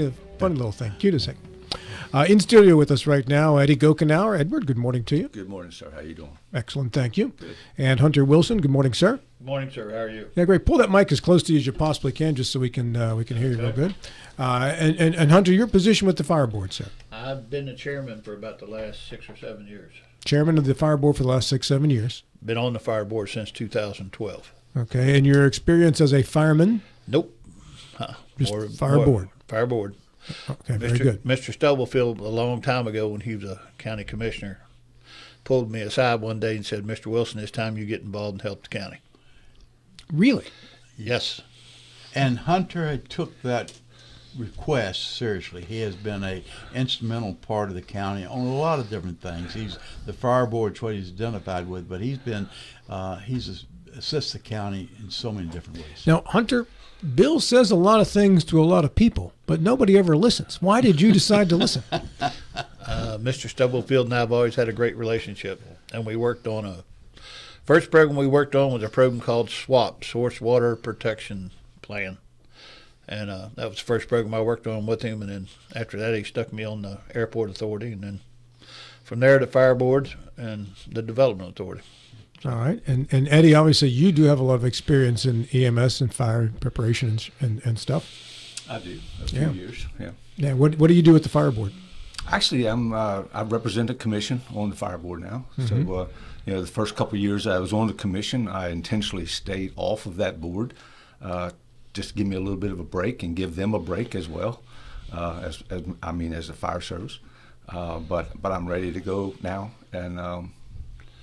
A funny little thing. Cute as heck. Uh, in studio with us right now, Eddie Gochenour. Edward, good morning to you. Good morning, sir. How you doing? Excellent, thank you. And Hunter Wilson, good morning, sir. Good morning, sir. How are you? Yeah, great. Pull that mic as close to you as you possibly can, just so we can uh, we can hear you real good. Uh, and, and and Hunter, your position with the fire board, sir. I've been the chairman for about the last six or seven years. Chairman of the fire board for the last six seven years. Been on the fire board since 2012. Okay, and your experience as a fireman. Nope. Huh. Just More- fire more- board. Fire board. Okay, very Mr. good. Mr. Stubblefield, a long time ago when he was a county commissioner, pulled me aside one day and said, Mr. Wilson, it's time you get involved and help the county. Really? Yes. And Hunter took that request seriously. He has been a instrumental part of the county on a lot of different things. He's the fire board's what he's identified with, but he's been uh, he's assist the county in so many different ways. Now, Hunter, Bill says a lot of things to a lot of people, but nobody ever listens. Why did you decide to listen? Uh, Mr. Stubblefield and I have always had a great relationship, and we worked on a first program we worked on was a program called SWAP, Source Water Protection Plan, and uh, that was the first program I worked on with him. And then after that, he stuck me on the Airport Authority, and then from there the Fire Board and the Development Authority. All right, and and Eddie, obviously, you do have a lot of experience in EMS and fire preparation and and, and stuff. I do. A few Yeah. years. Yeah. Yeah, what what do you do with the fire board? Actually, I'm. Uh, I represent a commission on the fire board now. So, uh, you know, the first couple of years I was on the commission, I intentionally stayed off of that board, uh, just give me a little bit of a break and give them a break as well. Uh, as, as I mean, as a fire service. Uh, but but I'm ready to go now, and um,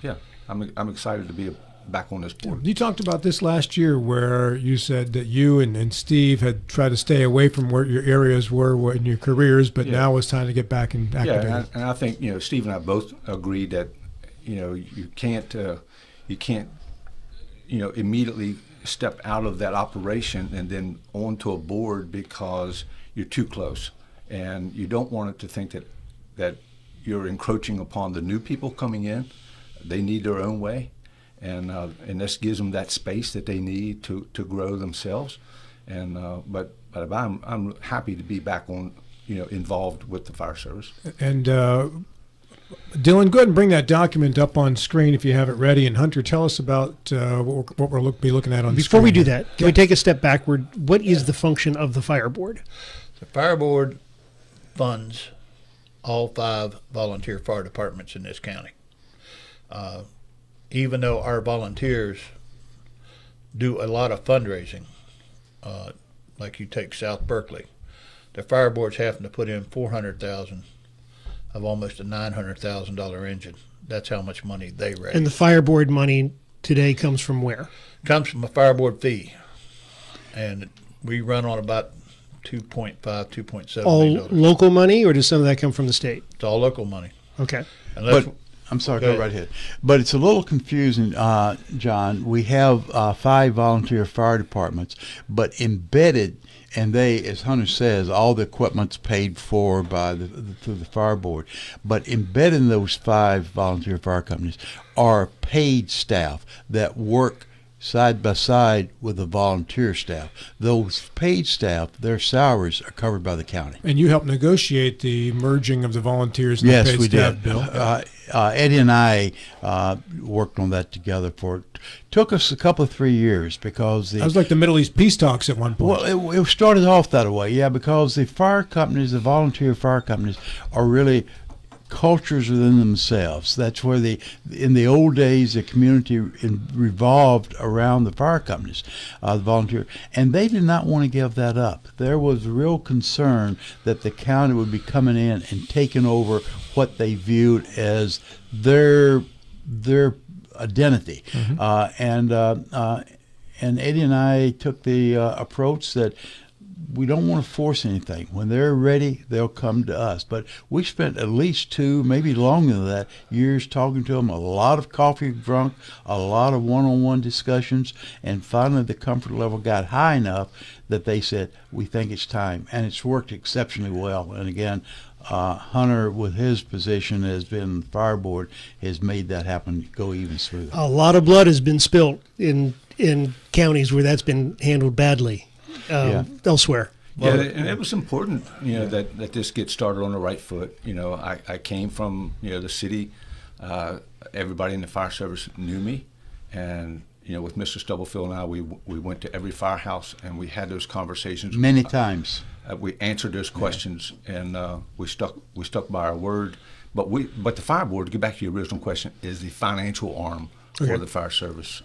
yeah, I'm I'm excited to be back on this board. You talked about this last year, where you said that you and, and Steve had tried to stay away from where your areas were in your careers, but Yeah. now it's time to get back and Yeah, activated. and I, and I think you know Steve and I both agreed that you know you can't uh, you can't you know immediately step out of that operation and then onto a board because you're too close, and you don't want it to think that that you're encroaching upon the new people coming in. They need their own way, and uh, and this gives them that space that they need to, to grow themselves. And uh, but but I'm I'm happy to be back on you know involved with the fire service. And uh, Dylan, go ahead and bring that document up on screen if you have it ready. And Hunter, tell us about uh, what we're, what we're look, be looking at on Before screen. we do that, can we take a step backward? What is the function of the fire board? The Fire Board funds all five volunteer fire departments in this county. Uh, even though our volunteers do a lot of fundraising, uh, like you take South Berkeley, the fire board's having to put in four hundred thousand of almost a nine hundred thousand dollar engine. That's how much money they raise. And the fire board money today comes from where? comes from a fire board fee, and we run on about 2.5, 2.7 All million dollars. local money, or does some of that come from the state? It's all local money. Okay. Unless, But I'm sorry, Go go, right ahead. But it's a little confusing, uh, John. We have uh, five volunteer fire departments, but embedded, and they, as Hunter says, all the equipment's paid for by the, the through the fire board. But embedded in those five volunteer fire companies are paid staff that work side by side with the volunteer staff. Those paid staff, their salaries are covered by the county. And you helped negotiate the merging of the volunteers and the Yes, paid we staff, did. Bill. Uh, uh, Eddie and I uh, worked on that together for it took us a couple of three years because the that was like the Middle East peace talks at one point. well, it, it started off that way, yeah, because the fire companies, the volunteer fire companies, are really cultures within themselves. That's where the in the old days the community in, revolved around the fire companies, uh, the volunteer, and they did not want to give that up. There was real concern that the county would be coming in and taking over what they viewed as their their identity, uh, and uh, uh, and Eddie and I took the uh, approach that we don't want to force anything. When they're ready, they'll come to us. But we spent at least two, maybe longer than that, years talking to them. A lot of coffee drunk, a lot of one-on-one discussions, and finally the comfort level got high enough that they said, "We think it's time," and it's worked exceptionally well. And again. Uh, Hunter, with his position as being fire board, has made that happen go even smoother. A lot of blood has been spilt in in counties where that's been handled badly um, Yeah. elsewhere. Yeah, and it was important, you know, that, that this gets started on the right foot. You know, I, I came from, you know, the city. Uh, everybody in the fire service knew me. And, you know, with Mr. Stubblefield and I, we, we went to every firehouse and we had those conversations. Many times. Uh, we answered those questions and uh, we stuck we stuck by our word. But we but the fire board, to get back to your original question, is the financial arm Okay. for the fire service.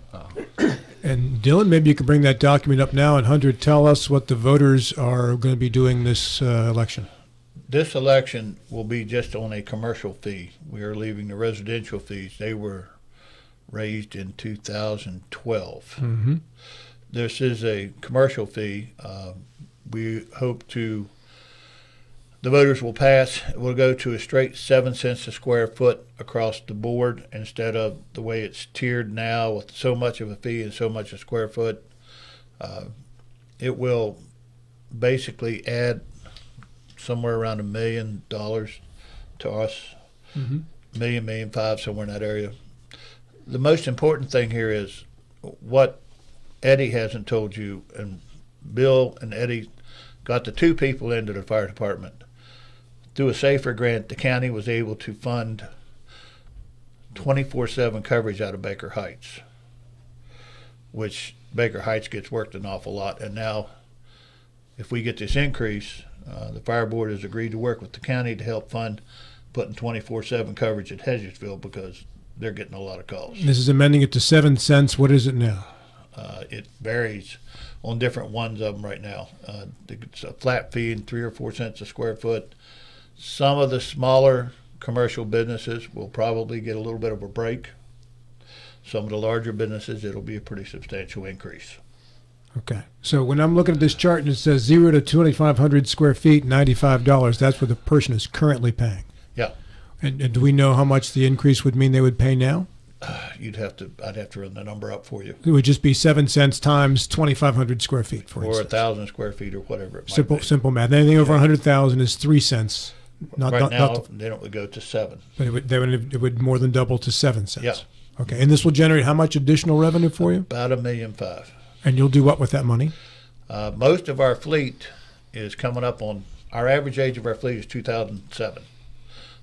And Dylan, maybe you can bring that document up now. And Hunter, tell us what the voters are going to be doing this uh, election. This election will be just on a commercial fee. We are leaving the residential fees. They were raised in 2012. Mm-hmm. This is a commercial fee. Uh, we hope to, the voters will pass, it will go to a straight seven cents a square foot across the board instead of the way it's tiered now with so much of a fee and so much a square foot. Uh, it will basically add somewhere around a million dollars to us, Mhm. million, million five, somewhere in that area. The most important thing here is what Eddie hasn't told you, and Bill and Eddie got the two people into the fire department. Through a safer grant, the county was able to fund 24 7 coverage out of Baker Heights, which Baker Heights gets worked an awful lot. And now, if we get this increase, uh, the fire board has agreed to work with the county to help fund putting 24 7 coverage at Hedgesville because they're getting a lot of calls. This is amending it to seven cents. What is it now? Uh, it varies on different ones of them right now. Uh, it's a flat fee and three or four cents a square foot. Some of the smaller commercial businesses will probably get a little bit of a break. Some of the larger businesses, it'll be a pretty substantial increase. Okay. So when I'm looking at this chart and it says zero to 2,500 square feet, $95, that's what the person is currently paying. Yeah. And, and do we know how much the increase would mean they would pay now? You'd have to, I'd have to run the number up for you, It would just be seven cents times 2,500 square feet, for or a instance. thousand square feet or whatever it might Simple, be. simple math. Anything over 100,000 is three cents. Not, right not, now, not then it would go to seven. but it would, then it would more than double to seven cents. Yeah. Okay. And this will generate how much additional revenue for you? About a million five. And you'll do what with that money? Uh, most of our fleet is coming up on our average age of our fleet is 2007.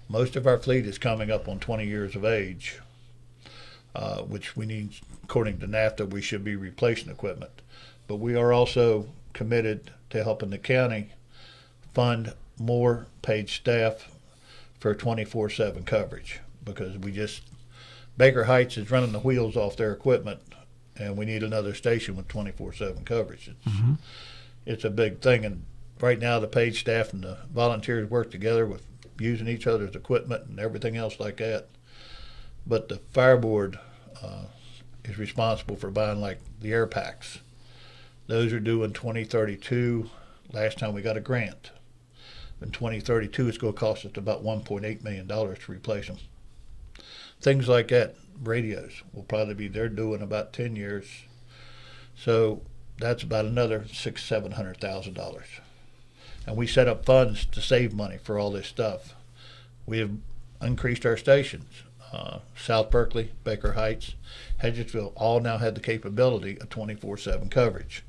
Most of our fleet is coming up on 20 years of age, uh, which we need, according to NAFTA, we should be replacing equipment. But we are also committed to helping the county fund more paid staff for 24 7 coverage because we just, Baker Heights is running the wheels off their equipment and we need another station with 24/7 coverage. It's it's a big thing, and right now the paid staff and the volunteers work together with using each other's equipment and everything else like that. But the fire board uh, is responsible for buying like the air packs. Those are due in 2032. Last time we got a grant. In 2032, it's going to cost us about 1.8 million dollars to replace them. Things like that radios will probably be they're due in about 10 years. So that's about another six seven hundred thousand dollars. And we set up funds to save money for all this stuff. We have increased our stations uh, south berkeley baker heights hedgesville all now have the capability of 24-7 coverage.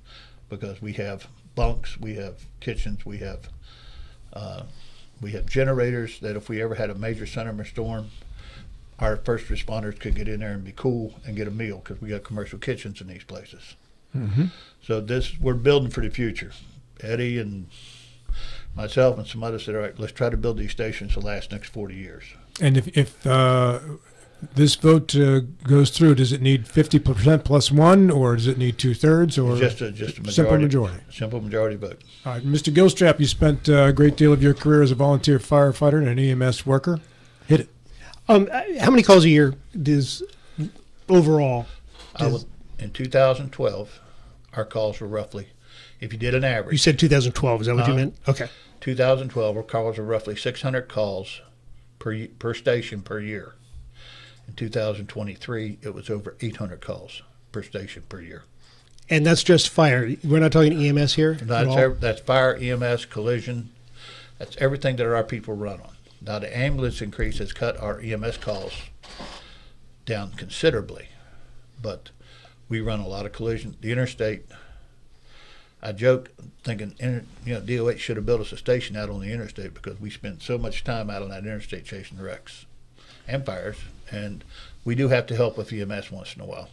Because we have bunks we have kitchens we have uh, we have generators that if we ever had a major summer storm our first responders could get in there and be cool and get a meal because we got commercial kitchens in these places. Mm-hmm. So this we're building for the future. Eddie and myself and some others said, all right, let's try to build these stations to last next 40 years. And if, if uh, this vote uh, goes through, does it need 50% plus one, or does it need two thirds, or just a just a majority, simple majority? simple majority vote. All right, Mr. Gilstrap, you spent uh, a great deal of your career as a volunteer firefighter and an EMS worker. Hit it. Um, uh, how many calls a year does overall? I Does- was, in 2012, our calls were roughly, if you did an average You average, said 2012. Is that what you Uh-huh. meant? Okay. 2012, our calls were roughly 600 calls per y- per station per year. In 2023, it was over 800 calls per station per year. And that's just fire. We're not talking EMS here. at That's all? that's fire, EMS, collision. That's everything that our people run on. Now the ambulance increase has cut our EMS calls down considerably, but we run a lot of collision. The interstate. I joke thinking, you know, DOH should have built us a station out on the interstate because we spent so much time out on that interstate chasing wrecks and fires, and we do have to help with EMS once in a while.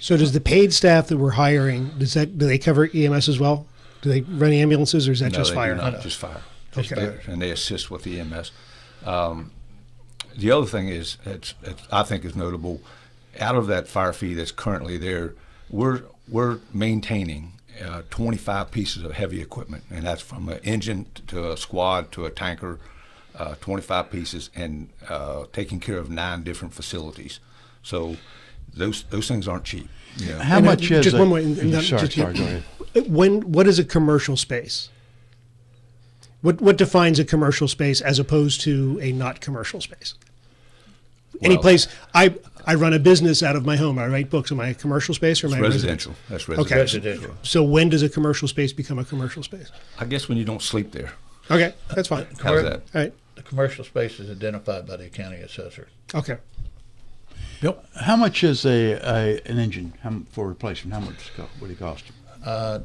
So does the paid staff that we're hiring, does that, do they cover EMS as well? Do they run ambulances or is that No, just they fire? do not, just fire. Just Okay. fire, And they assist with EMS. Um, the other thing is, it's, it's, I think is notable, out of that fire fee that's currently there, we're, we're maintaining uh, 25 pieces of heavy equipment, and that's from an engine to a squad to a tanker, uh, 25 pieces, and uh, taking care of nine different facilities. So those those things aren't cheap. You know. How And, uh, much is just a- one more, and- and that- sorry, just- sorry, go ahead. When, what is a commercial space? What, what defines a commercial space as opposed to a not commercial space? Any Well- place, I, I run a business out of my home, I write books, am I a commercial space or am I It's a residential. That's residential. Residential. So when does a commercial space become a commercial space? I guess when you don't sleep there. Okay, that's fine. How's that? All right, The commercial space is identified by the county assessor. okay. Bill, How much is a, a an engine how, for replacement? How much co- would it cost? Uh,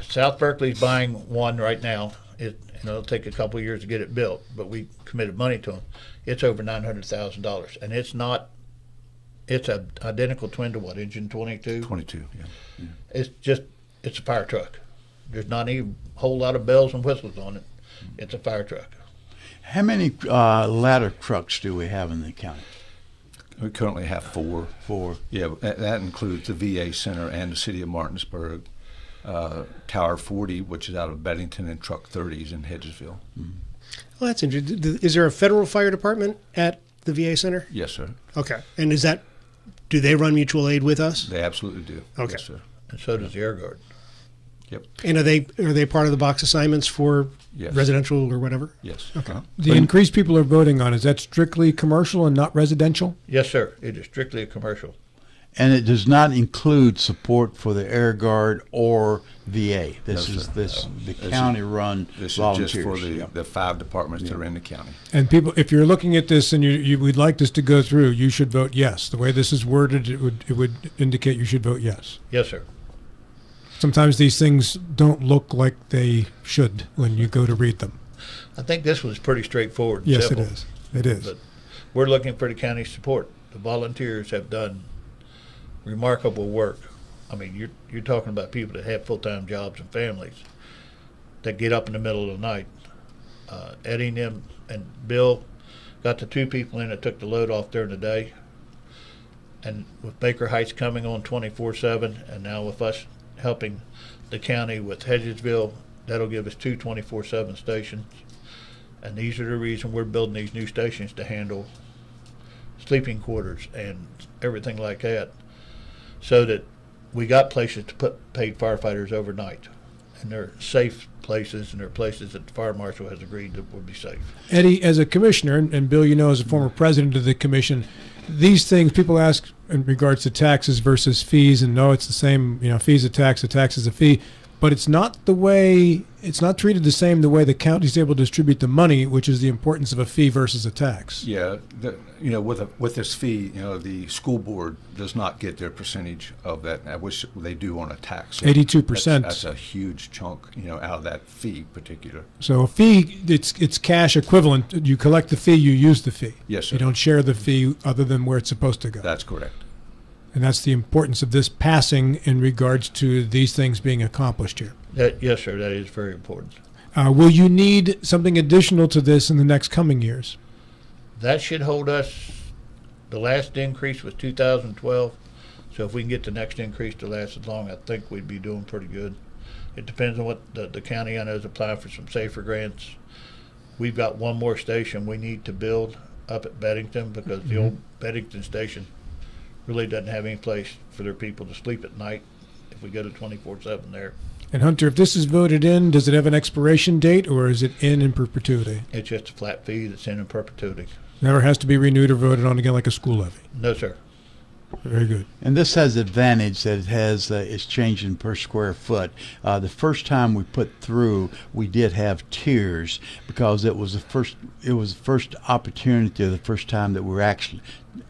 South Berkeley's buying one right now. It, you know, it'll take a couple of years to get it built, but we committed money to them. It's over nine hundred thousand dollars, and it's not. It's a identical twin to what engine twenty two. 22. Yeah. It's just it's a fire truck. There's not even a whole lot of bells and whistles on it. It's a fire truck. How many uh, ladder trucks do we have in the county? We currently have four. Four. Yeah, that, that includes the VA Center and the City of Martinsburg, uh, Tower 40, which is out of Bedington, and Truck 30s in Hedgesville. Well, that's interesting. Is there a federal fire department at the VA center? Yes, sir. Okay, and is that, do they run mutual aid with us? They absolutely do. Okay. Yes, sir. And so does the Air Guard. Yep. And are they, are they part of the box assignments for Yes. residential or whatever? Yes. Okay. Uh-huh. The increase people are voting on, is that strictly commercial and not residential? Yes, sir. It is strictly a commercial. And it does not include support for the Air Guard or VA. This No, is sir. this No. the This is- county-run This volunteers. is just for the, yeah. the five departments that are in the county. And people, if you're looking at this and you, you would like this to go through, you should vote yes. The way this is worded, it would, it would indicate you should vote yes. Yes, sir. Sometimes these things don't look like they should when you go to read them. I think this was pretty straightforward. Yes, it simple. is. It is. But we're looking for the county support. The volunteers have done remarkable work. I mean, you're you're talking about people that have full time jobs and families that get up in the middle of the night. Uh, Eddie and them and Bill got the two people in that took the load off during the day. And with Baker Heights coming on 24 7, and now with us helping the county with Hedgesville, that'll give us two 24 7 stations. And these are the reason we're building these new stations to handle sleeping quarters and everything like that. So that we got places to put paid firefighters overnight. And they're safe places and they're places that the fire marshal has agreed that would be safe. Eddie, as a commissioner, and Bill, you know, as a former president of the commission, these things people ask in regards to taxes versus fees, and no, it's the same. You know, fees a tax, a tax is a fee, but it's not the way. It's not treated the same the way the county's able to distribute the money, which is the importance of a fee versus a tax. Yeah, the, you know, with a, with this fee, you know, the school board does not get their percentage of that. I wish they do on a tax. So 82%. That's, that's a huge chunk, you know, out of that fee particular. So a fee, it's it's cash equivalent. You collect the fee, you use the fee. Yes, sir. You don't share the fee other than where it's supposed to go. That's correct. And that's the importance of this passing in regards to these things being accomplished here. That, yes, sir, that is very important. Uh, will you need something additional to this in the next coming years? That should hold us, the last increase was 2012. So if we can get the next increase to last as long, I think we'd be doing pretty good. It depends on what the, the county I know is applying for some safer grants. We've got one more station we need to build up at Bedington because the old Bedington station really doesn't have any place for their people to sleep at night if we go to 24/7 there. And Hunter, if this is voted in, does it have an expiration date or is it in in perpetuity? It's just a flat fee that's in in perpetuity. Never has to be renewed or voted on again like a school levy. No, sir. Very good. And this has advantage that it has uh, it's changing per square foot. Uh, the first time we put through, we did have tiers because it was the first it was the first opportunity, the first time that we were actually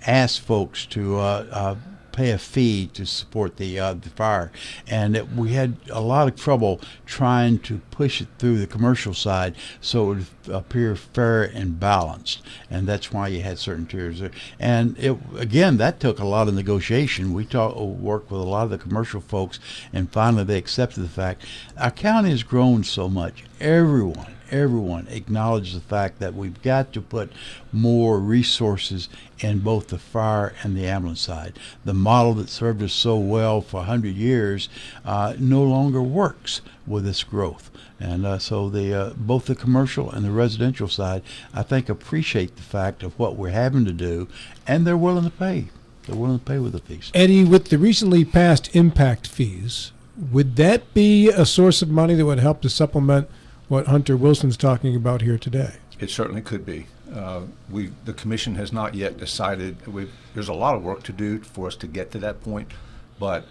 asked folks to uh, uh, pay a fee to support the uh, the fire, and it, we had a lot of trouble trying to push it through the commercial side so it would appear fair and balanced, and that's why you had certain tiers. there. And it again that took a lot of negotiation. We talk, worked with a lot of the commercial folks, and finally they accepted the fact our county has grown so much. Everyone everyone acknowledges the fact that we've got to put more resources in both the fire and the ambulance side. The model that served us so well for 100 years uh, no longer works with this growth. And uh, so the uh, both the commercial and the residential side, I think, appreciate the fact of what we're having to do, and they're willing to pay. They're willing to pay with the fees. Eddie, with the recently passed impact fees, would that be a source of money that would help to supplement what Hunter Wilson's talking about here today? It certainly could be. Uh, we, the commission has not yet decided. There's a lot of work to do for us to get to that point, but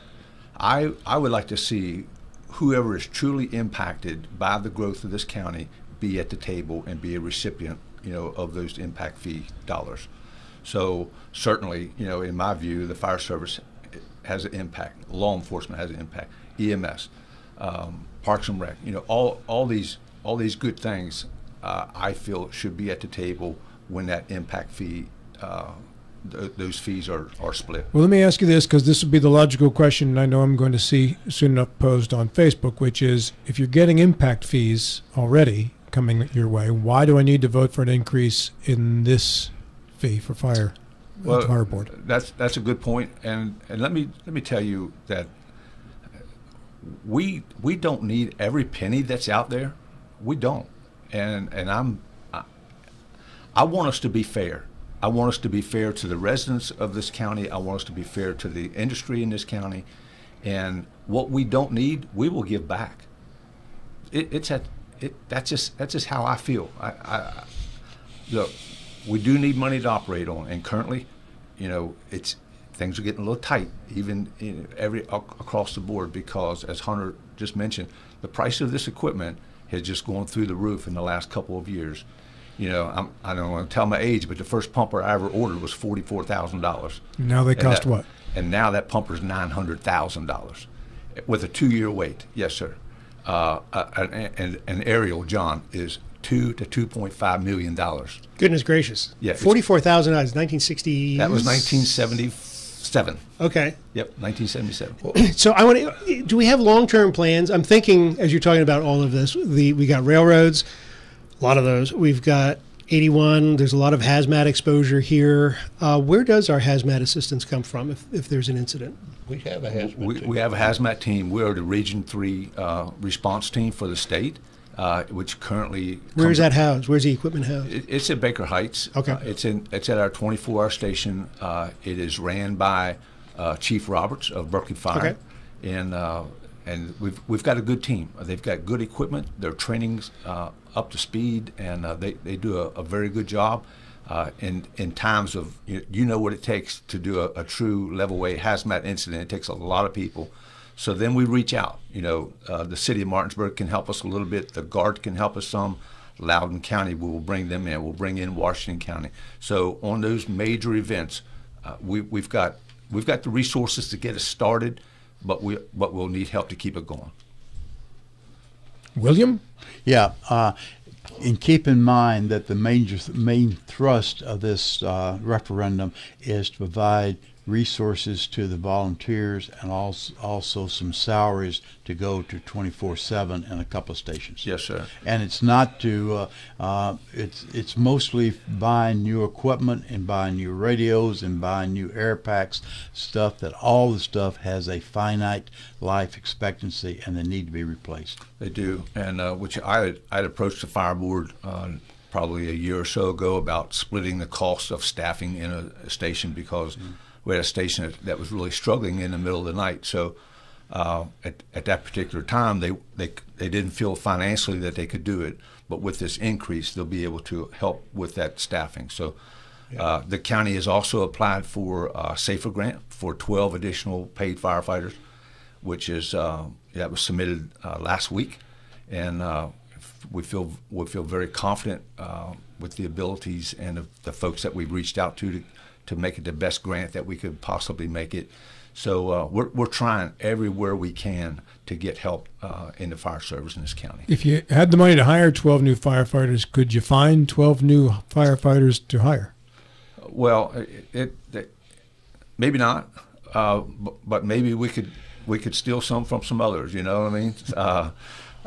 I, I would like to see whoever is truly impacted by the growth of this county be at the table and be a recipient, you know, of those impact fee dollars. So certainly, you know, in my view, the fire service has an impact. Law enforcement has an impact. EMS, um, Parks and Rec, you know, all all these all these good things, uh, I feel should be at the table when that impact fee, uh, th- those fees are, are split. Well, let me ask you this because this would be the logical question, I know I'm going to see soon enough posed on Facebook, which is if you're getting impact fees already coming your way, why do I need to vote for an increase in this fee for fire? Well, fire board. That's that's a good point, and and let me let me tell you that we we don't need every penny that's out there we don't. And and I'm I, I want us to be fair. I want us to be fair to the residents of this county. I want us to be fair to the industry in this county. And what we don't need, we will give back. It, it's at it. That's just that's just how I feel. I, I look. We do need money to operate on, and currently, you know, it's things are getting a little tight, even every across the board, because as Hunter just mentioned, the price of this equipment has just gone through the roof in the last couple of years. You know, I'm, I don't want to tell my age, but the first pumper I ever ordered was forty-four thousand dollars. Now they cost that, what? And now that pumper is nine hundred thousand dollars, with a two-year wait. Yes, sir. Uh, an, an, an aerial, John, is two to two point five million dollars. Goodness gracious! Yeah, forty-four thousand dollars, nineteen sixty. That was nineteen seventy seven. Okay. Yep, 1977. So I want to. Do we have long-term plans? I'm thinking as you're talking about all of this. The we got railroads, a lot of those. We've got 81. There's a lot of hazmat exposure here. Uh, where does our hazmat assistance come from if, if there's an incident? We have a hazmat. We, team. we have a hazmat team. We are the Region Three uh, response team for the state. Uh, which currently where is that housed? Where's the equipment housed? It, it's at Baker Heights. Okay, uh, it's in it's at our 24-hour station. Uh, it is ran by uh, Chief Roberts of Berkeley Fire, okay. and uh, and we've we've got a good team. They've got good equipment. Their training's uh, up to speed, and they they do a, a very good job. in in times of you, you, know what it takes to do a, a true level way hazmat incident. It takes a lot of people. So then we reach out. You know, uh, the city of Martinsburg can help us a little bit. The Guard can help us some. Loudoun County, we will bring them in. We'll bring in Washington County. So on those major events, uh, we, we've got we've got the resources to get us started, but we but we'll need help to keep it going. William, yeah. Uh, and keep in mind that the major main thrust of this uh, referendum is to provide resources to the volunteers and also, also some salaries to go to 24/7 in a couple of stations. Yes, sir. And it's not to uh, uh, it's it's mostly buying new equipment and buying new radios and buying new air packs, stuff that all the stuff has a finite life expectancy and they need to be replaced. They do, and uh, which I I'd approached the fire board uh, probably a year or so ago about splitting the cost of staffing in a, a station because. Mm-hmm we had a station that, was really struggling in the middle of the night. So uh, at, at that particular time, they, they, they didn't feel financially that they could do it. But with this increase, they'll be able to help with that staffing. So uh, the county has also applied for a SAFER grant for 12 additional paid firefighters, which is uh, that was submitted uh, last week, and uh, we feel we feel very confident uh, with the abilities and the, the folks that we've reached out to to to make it the best grant that we could possibly make it. So uh, we're we're trying everywhere we can to get help uh, in the fire service in this county. If you had the money to hire 12 new firefighters, could you find 12 new firefighters to hire? Well, it, it, maybe not, uh, but, but maybe we could we could steal some from some others. You know what I mean? Uh,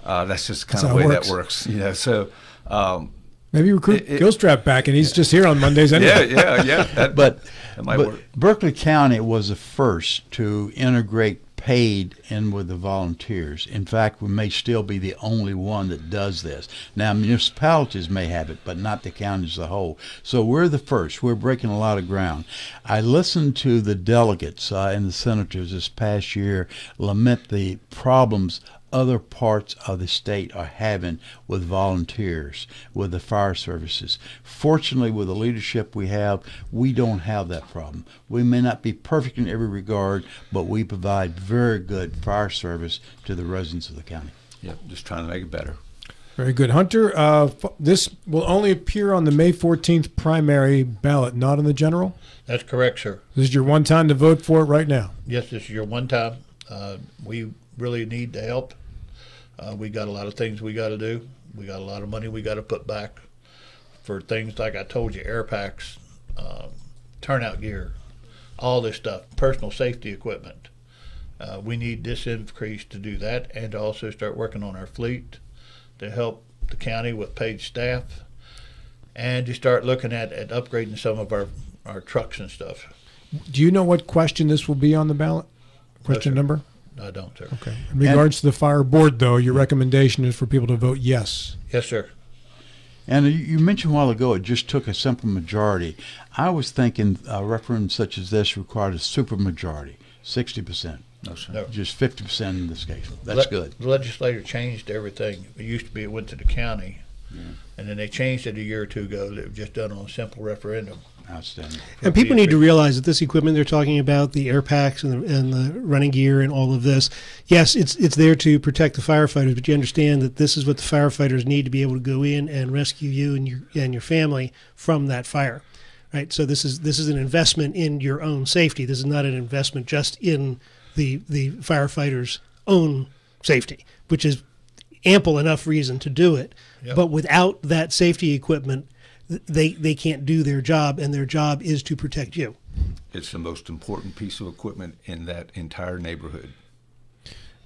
uh, that's just kind That's of the way it that works. You know, so. Um, Maybe recruit It- it- Gilstrap back, and he's just here on Mondays yeah, anyway. yeah, yeah. That, But, that might but work. Berkeley County was the first to integrate paid in with the volunteers. In fact, we may still be the only one that does this. Now, municipalities may have it, but not the county as a whole. So we're the first. We're breaking a lot of ground. I listened to the delegates uh, and the senators this past year lament the problems other parts of the state are having with volunteers, with the fire services. Fortunately, with the leadership we have, we don't have that problem. We may not be perfect in every regard, but we provide very good fire service to the residents of the county. Yeah, just trying to make it better. Very good. Hunter, uh, f- this will only appear on the May 14th primary ballot, not on the general. That's correct, sir. This is your one time to vote for it right now. Yes, this is your one time. Uh, we really need the help. Uh, we got a lot of things we got to do. We got a lot of money we got to put back for things like I told you, air packs, um, turnout gear, all this stuff, personal safety equipment. Uh, we need this increase to do that and to also start working on our fleet to help the county with paid staff and to start looking at, at upgrading some of our, our trucks and stuff. Do you know what question this will be on the ballot? Question sir. number? I don't, sir. Okay. In regards to the fire board, though, your recommendation is for people to vote yes. Yes, sir. And you- you mentioned a while ago it just took a simple majority. I was thinking uh, a referendum such as this required a supermajority, 60%, No, sir. No. just 50% in this case. That's Le- good. The legislature changed everything. It used to be it went to the county, and then they changed it a year or two ago. It was just done on a simple referendum. Outstanding. And people need to realize that this equipment they're talking about, the air packs and the, and the running gear and all of this, yes, it's it's there to protect the firefighters, but you understand that this is what the firefighters need to be able to go in and rescue you and your and your family from that fire. Right? So this is this is an investment in your own safety. This is not an investment just in the the firefighters' own safety, which is ample enough reason to do it. Yep. But without that safety equipment, they they can't do their job, and their job is to protect you. It's the most important piece of equipment in that entire neighborhood.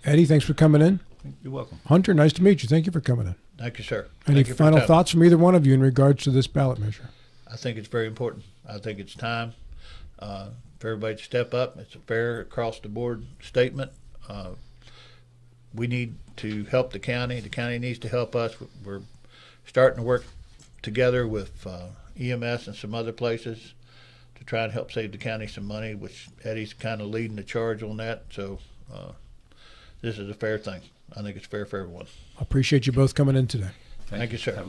Eddie, thanks for coming in. You're welcome. Hunter, nice to meet you. Thank you for coming in. Thank you, sir. Any you final thoughts from either one of you in regards to this ballot measure? I think it's very important. I think it's time uh, for everybody to step up. It's a fair across the board statement. Uh, we need to help the county. The county needs to help us. We're starting to work together with uh, EMS and some other places to try and help save the county some money, which Eddie's kind of leading the charge on that. So uh, this is a fair thing. I think it's fair for everyone. I appreciate you both coming in today. Thank you, sir.